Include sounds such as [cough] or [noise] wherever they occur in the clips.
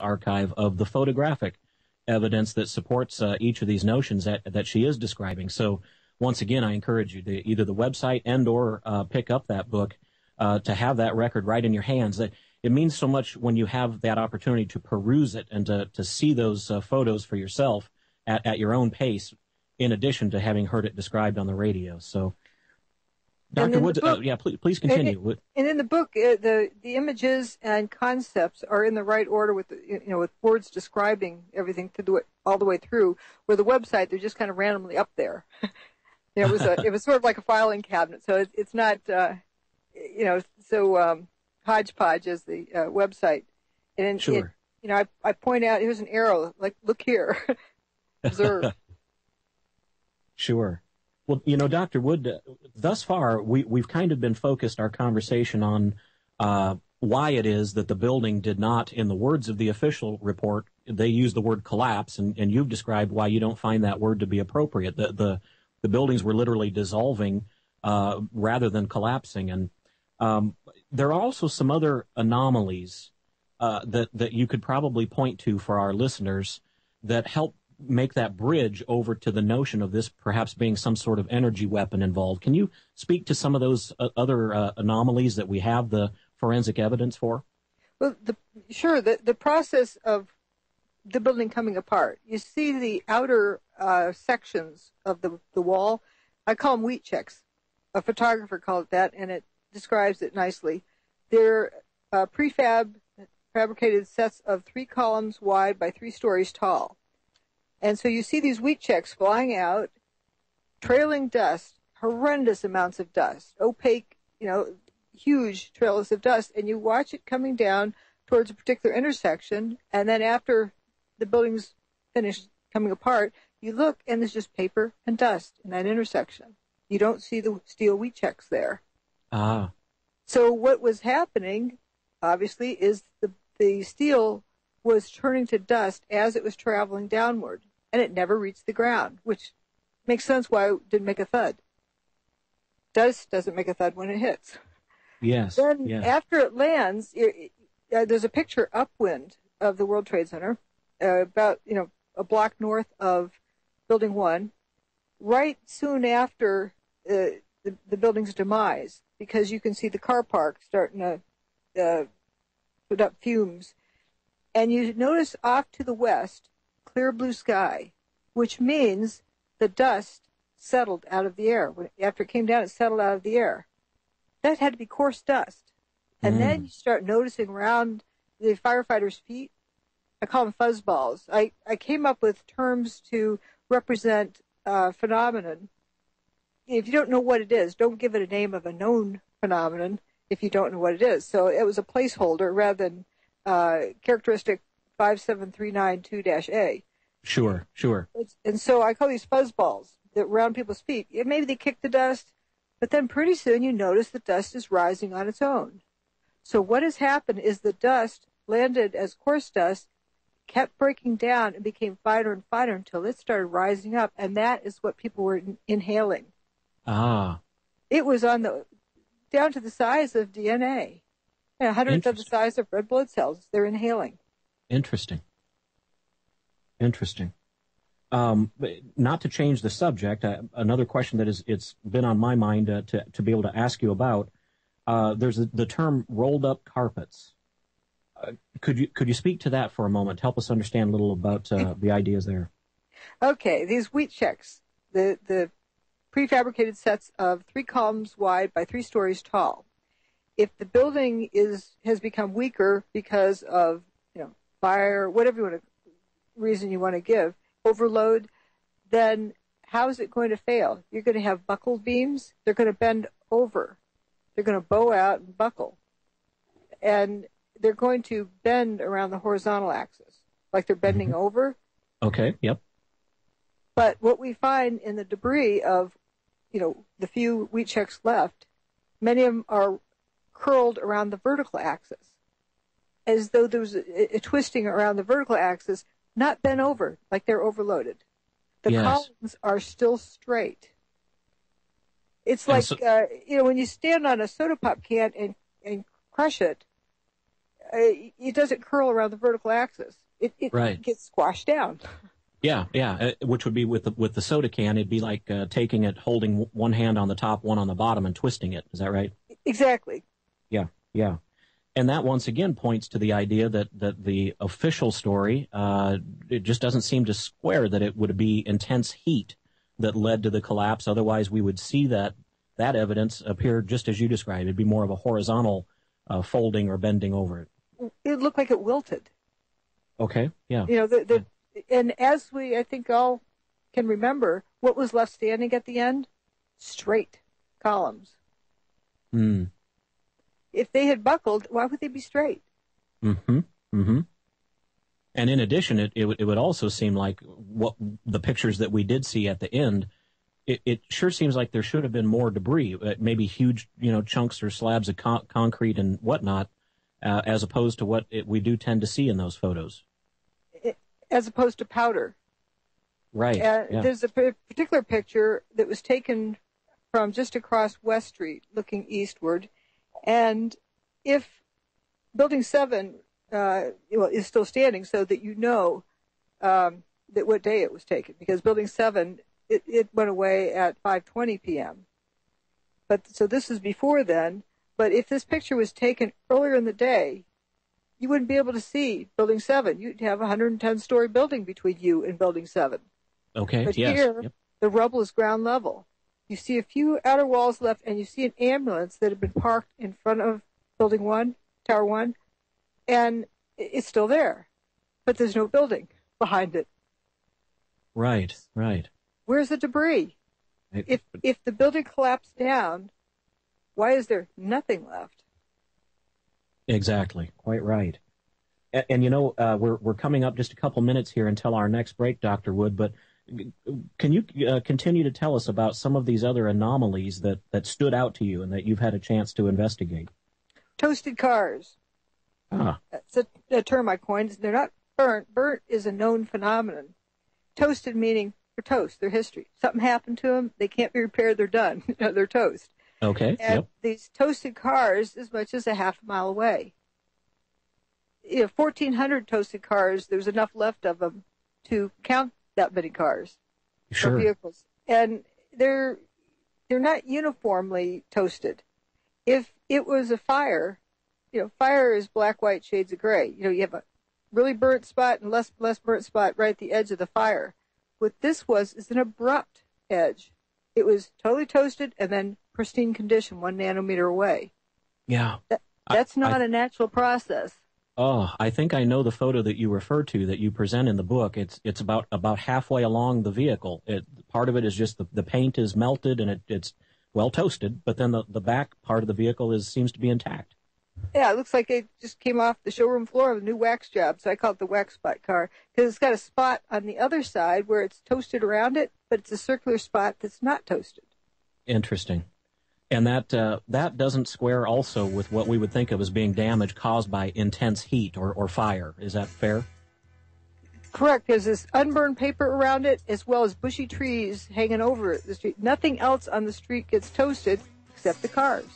archive of the photographic evidence that supports uh, each of these notions that, that she is describing. So once again, I encourage you to either the website and or uh, pick up that book uh, to have that record right in your hands. That it means so much when you have that opportunity to peruse it and to, to see those uh, photos for yourself at, at your own pace, in addition to having heard it described on the radio. So Dr. Woods, book, uh, yeah, please, please continue. And, and in the book, uh, the the images and concepts are in the right order with the, you know with words describing everything to do it all the way through. Where the website, they're just kind of randomly up there. [laughs] it was a it was sort of like a filing cabinet, so it, it's not uh, you know so um, hodgepodge as the uh, website. And sure. It, you know, I I point out here's an arrow. Like, look here, [laughs] observe. [laughs] sure. Well, you know, Dr. Wood, thus far, we, we've kind of been focused our conversation on uh, why it is that the building did not, in the words of the official report, they use the word collapse, and, and you've described why you don't find that word to be appropriate. The, the, the buildings were literally dissolving uh, rather than collapsing. And um, there are also some other anomalies uh, that, that you could probably point to for our listeners that help make that bridge over to the notion of this perhaps being some sort of energy weapon involved. Can you speak to some of those uh, other uh, anomalies that we have the forensic evidence for? Well, the, sure. The, the process of the building coming apart, you see the outer uh, sections of the, the wall. I call them Wheat Chex. A photographer called it that, and it describes it nicely. They're uh, prefab fabricated sets of three columns wide by three stories tall. And so you see these Wheat Chex flying out, trailing dust, horrendous amounts of dust, opaque, you know, huge trails of dust, and you watch it coming down towards a particular intersection, and then after the building's finished coming apart, you look and there's just paper and dust in that intersection. You don't see the steel Wheat Chex there. Ah. So what was happening, obviously, is the the steel was turning to dust as it was traveling downward and it never reached the ground, which makes sense why it didn't make a thud. Dust doesn't make a thud when it hits. Yes. Then yes. after it lands, it, uh, there's a picture upwind of the World Trade Center, uh, about you know a block north of Building One, right soon after uh, the, the building's demise, because you can see the car park starting to uh, put up fumes, and you notice off to the west clear blue sky, which means the dust settled out of the air. After it came down, it settled out of the air. That had to be coarse dust. And mm. then you start noticing around the firefighters' feet. I call them fuzzballs. I, I came up with terms to represent uh, phenomenon. If you don't know what it is, don't give it a name of a known phenomenon if you don't know what it is. So it was a placeholder rather than uh, characteristic 57392-A. Sure, sure. and so I call these fuzzballs that round people's feet. Maybe they kick the dust, but then pretty soon you notice the dust is rising on its own. So what has happened is the dust landed as coarse dust, kept breaking down and became finer and finer until it started rising up, and that is what people were in- inhaling. Ah. It was on the down to the size of DNA, a hundredth of the size of red blood cells. They're inhaling. Interesting. Interesting. Um, not to change the subject, uh, another question that is it's been on my mind uh, to to be able to ask you about. Uh, there's a, the term rolled up carpets. Uh, could you could you speak to that for a moment? Help us understand a little about uh, [laughs] the ideas there. Okay, these Wheat Chex, the the prefabricated sets of three columns wide by three stories tall. If the building is has become weaker because of fire, whatever you want to, reason you want to give, overload, then how is it going to fail? You're going to have buckled beams. They're going to bend over. They're going to bow out and buckle. And they're going to bend around the horizontal axis, like they're bending mm-hmm. over. Okay, yep. But what we find in the debris of, you know, the few Wheat Chex left, many of them are curled around the vertical axis as though there was a, a, twisting around the vertical axis, not bent over like they're overloaded. The yes. columns are still straight. It's like so, uh, you know when you stand on a soda pop can and and crush it. it doesn't curl around the vertical axis. It, it right. gets squashed down. [laughs] Yeah, yeah. Uh, which would be with the with the soda can. It'd be like uh, taking it, holding one hand on the top, one on the bottom, and twisting it. Is that right? Exactly. Yeah, yeah. And that once again points to the idea that that the official story uh, it just doesn't seem to square. That it would be intense heat that led to the collapse. Otherwise, we would see that that evidence appear just as you described. It'd be more of a horizontal uh, folding or bending over it. It looked like it wilted. Okay. Yeah. You know, the, the and as we, I think, all can remember, what was left standing at the end? Straight columns. Hmm. If they had buckled, why would they be straight? Mm-hmm. Mm-hmm. And in addition, it, it, it would also seem like what the pictures that we did see at the end, it, it sure seems like there should have been more debris, uh, maybe huge, you know, chunks or slabs of con- concrete and whatnot, uh, as opposed to what it, we do tend to see in those photos as opposed to powder. Right. Uh, yeah. There's a particular picture that was taken from just across West Street, looking eastward, and if Building Seven uh, well, is still standing, so that you know um, that what day it was taken, because Building Seven it, it went away at 5:20 p.m. But so this is before then. But if this picture was taken earlier in the day, you wouldn't be able to see Building 7. You'd have a 110 story building between you and Building 7. Okay, but yes. here, yep. the rubble is ground level. You see a few outer walls left, and you see an ambulance that had been parked in front of Building 1, Tower 1, and it's still there. But there's no building behind it. Right, right. Where's the debris? It, if if the building collapsed down, why is there nothing left? Exactly. Quite right. And, and you know, uh, we're we're coming up just a couple minutes here until our next break, Doctor Wood. But can you uh, continue to tell us about some of these other anomalies that that stood out to you and that you've had a chance to investigate? Toasted cars. Ah. That's a, a term I coined. They're not burnt. Burnt is a known phenomenon. Toasted meaning they're toast. They're history. Something happened to them. They can't be repaired. They're done. [laughs] they're toast. Okay. And yep. these toasted cars as much as a half a mile away. You know, 1,400 toasted cars, there's enough left of them to count that many cars sure. or vehicles. And they're, they're not uniformly toasted. If it was a fire, you know, fire is black, white shades of gray. You know, you have a really burnt spot and less, less burnt spot right at the edge of the fire. What this was is an abrupt edge. It was totally toasted and then pristine condition, one nanometer away. Yeah. That, that's I, not I, a natural process. Oh, I think I know the photo that you refer to that you present in the book. It's it's about about halfway along the vehicle. It part of it is just the, the paint is melted and it, it's well toasted, but then the, the back part of the vehicle is seems to be intact. Yeah, it looks like it just came off the showroom floor of a new wax job. So I call it the wax spot car because it's got a spot on the other side where it's toasted around it, but it's a circular spot that's not toasted. Interesting. And that uh, that doesn't square also with what we would think of as being damage caused by intense heat or, or fire. Is that fair? Correct. There's this unburned paper around it, as well as bushy trees hanging over the street. Nothing else on the street gets toasted except the cars.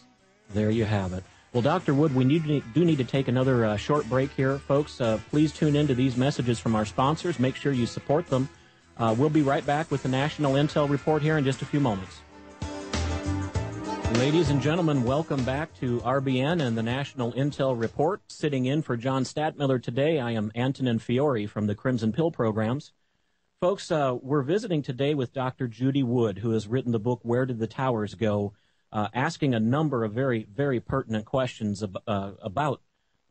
There you have it. Well, Dr. Wood, we need to, do need to take another uh, short break here, folks. Uh, please tune into these messages from our sponsors. Make sure you support them. Uh, we'll be right back with the National Intel Report here in just a few moments. Ladies and gentlemen, welcome back to RBN and the National Intel Report. Sitting in for John Stadtmiller today, I am Antonin Feori from the Crimson Pill programs. Folks, uh, we're visiting today with Dr. Judy Wood, who has written the book Where Did the Towers Go? Uh, asking a number of very, very pertinent questions ab- uh, about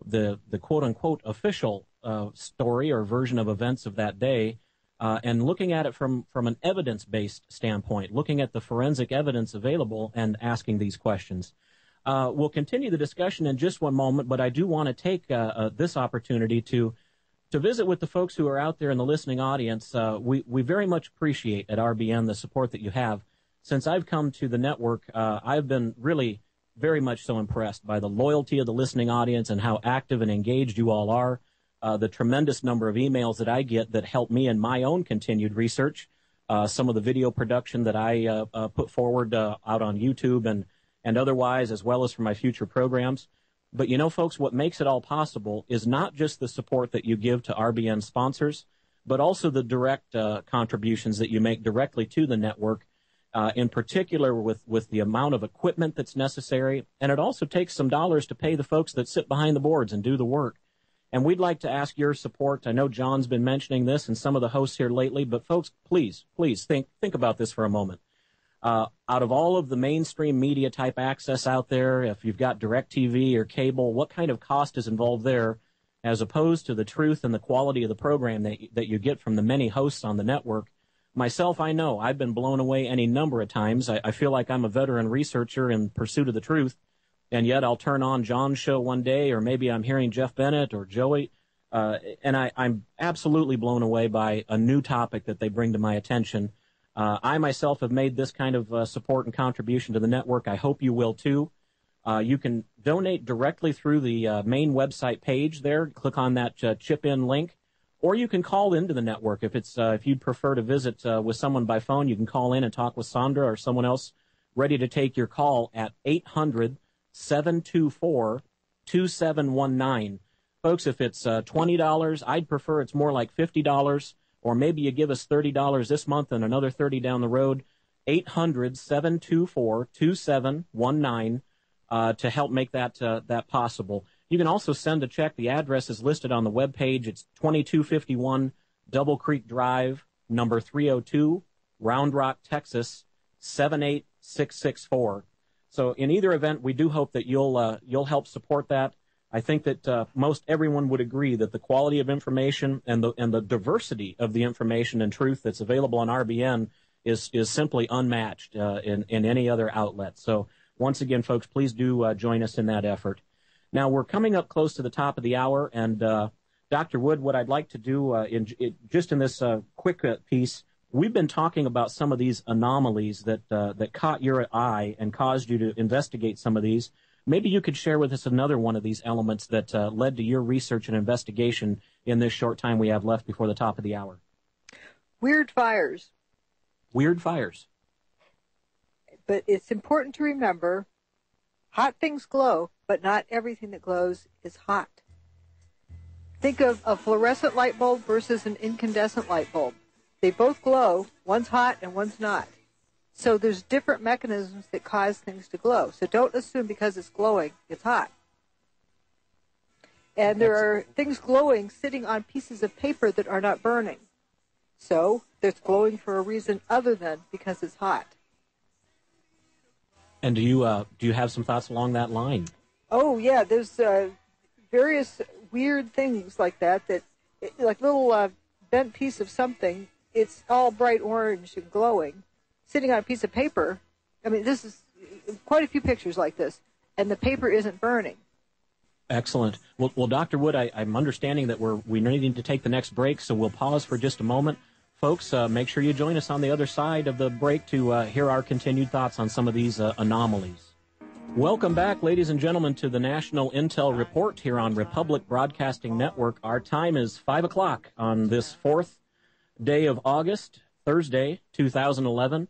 the, the quote unquote official uh, story or version of events of that day uh, and looking at it from, from an evidence based standpoint, looking at the forensic evidence available and asking these questions. Uh, we'll continue the discussion in just one moment, but I do want to take uh, uh this opportunity to to visit with the folks who are out there in the listening audience. Uh, we we very much appreciate at RBN the support that you have. Since I've come to the network, uh, I've been really very much so impressed by the loyalty of the listening audience and how active and engaged you all are uh, the tremendous number of emails that I get that help me in my own continued research. Uh, some of the video production that I uh, uh put forward uh, out on YouTube and and otherwise, as well as for my future programs. But you know, folks, what makes it all possible is not just the support that you give to RBN sponsors, but also the direct uh, contributions that you make directly to the network, in particular with, with the amount of equipment that's necessary. And it also takes some dollars to pay the folks that sit behind the boards and do the work. And we'd like to ask your support. I know John's been mentioning this and some of the hosts here lately, but folks, please, please think, think about this for a moment. Uh, out of all of the mainstream media type access out there, if you've got DirecTV or cable, what kind of cost is involved there as opposed to the truth and the quality of the program that, that you get from the many hosts on the network? Myself, I know I've been blown away any number of times. I, I feel like I'm a veteran researcher in pursuit of the truth and yet I'll turn on John's show one day, or maybe I'm hearing Jeff Bennett or Joey, uh, and I, am absolutely blown away by a new topic that they bring to my attention. Uh, I myself have made this kind of uh, support and contribution to the network. I hope you will too. Uh, you can donate directly through the uh, main website page there. Click on that uh, chip in link, or you can call into the network if it's if you'd prefer to visit with someone by phone. You can call in and talk with Sandra or someone else ready to take your call at 800- 724 2719. Folks, if it's uh, $20, I'd prefer it's more like $50, or maybe you give us $30 this month and another 30 down the road. 800 724 2719 uh, to help make that, uh, that possible. You can also send a check. The address is listed on the web page. It's 2251 Double Creek Drive, number 302, Round Rock, Texas, 78664. So in either event, we do hope that you'll uh, you'll help support that. I think that uh, most everyone would agree that the quality of information and the and the diversity of the information and truth that's available on RBN is is simply unmatched uh, in in any other outlet. So once again, folks, please do uh, join us in that effort. Now we're coming up close to the top of the hour, and uh, Dr. Wood, what I'd like to do uh, in, in, just in this quick piece We've been talking about some of these anomalies that uh, that caught your eye and caused you to investigate some of these. Maybe you could share with us another one of these elements that uh, led to your research and investigation in this short time we have left before the top of the hour. Weird fires. Weird fires. But it's important to remember hot things glow, but not everything that glows is hot. Think of a fluorescent light bulb versus an incandescent light bulb. They both glow. One's hot and one's not. So there's different mechanisms that cause things to glow. So don't assume because it's glowing, it's hot. And there are things glowing sitting on pieces of paper that are not burning. So it's glowing for a reason other than because it's hot. And do you uh, do you have some thoughts along that line? Oh yeah, there's uh, various weird things like that that like little uh, bent piece of something it's all bright orange and glowing, sitting on a piece of paper. I mean, this is quite a few pictures like this, and the paper isn't burning. Excellent. Well, well Dr. Wood, I, am understanding that we're we needing to take the next break, so we'll pause for just a moment. Folks, uh, make sure you join us on the other side of the break to uh, hear our continued thoughts on some of these uh, anomalies. Welcome back, ladies and gentlemen, to the National Intel Report here on Republic Broadcasting Network. Our time is 5 o'clock on this fourth day of August, Thursday, 2011.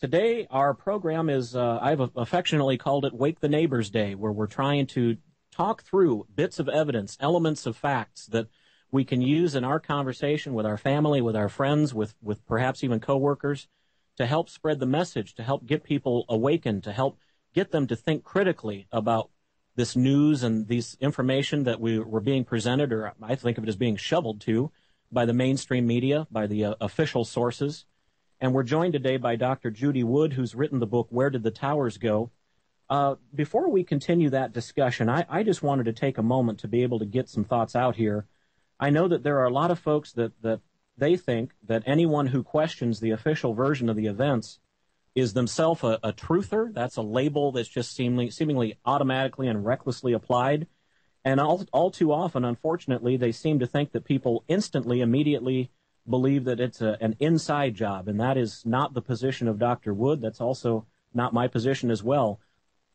Today, our program is, uh, I've affectionately called it Wake the Neighbors Day, where we're trying to talk through bits of evidence, elements of facts that we can use in our conversation with our family, with our friends, with, with perhaps even coworkers to help spread the message, to help get people awakened, to help get them to think critically about this news and this information that we were being presented, or I think of it as being shoveled to by the mainstream media, by the uh, official sources. And we're joined today by Dr. Judy Wood, who's written the book, Where Did the Towers Go? Uh, before we continue that discussion, I, I, just wanted to take a moment to be able to get some thoughts out here. I know that there are a lot of folks that, that they think that anyone who questions the official version of the events is themselves a, a truther. That's a label that's just seemingly, seemingly automatically and recklessly applied. And all, all too often, unfortunately, they seem to think that people instantly, immediately believe that it's a, an inside job. And that is not the position of Dr. Wood. That's also not my position as well.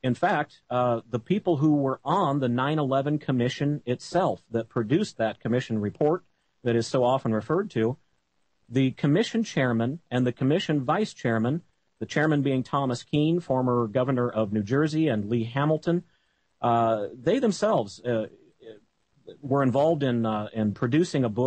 In fact, uh, the people who were on the 9 11 Commission itself that produced that commission report that is so often referred to, the commission chairman and the commission vice chairman, the chairman being Thomas Kean, former governor of New Jersey, and Lee Hamilton, they themselves uh, were involved in uh, in producing a book